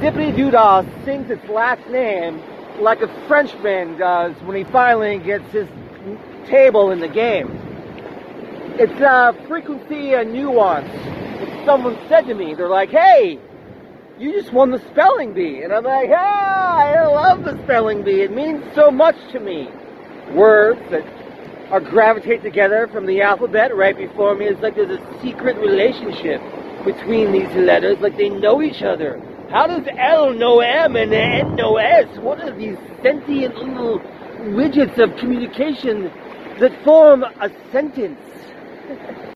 Zippity Doodah sings its last name like a Frenchman does when he finally gets his table in the game. It's a frequency and nuance. If Someone said to me, they're like, hey, you just won the spelling bee. And I'm like, ah, I love the spelling bee. It means so much to me. Words that are gravitate together from the alphabet right before me. It's like there's a secret relationship between these letters, like they know each other. How does L know M and N know S? What are these sentient little widgets of communication that form a sentence?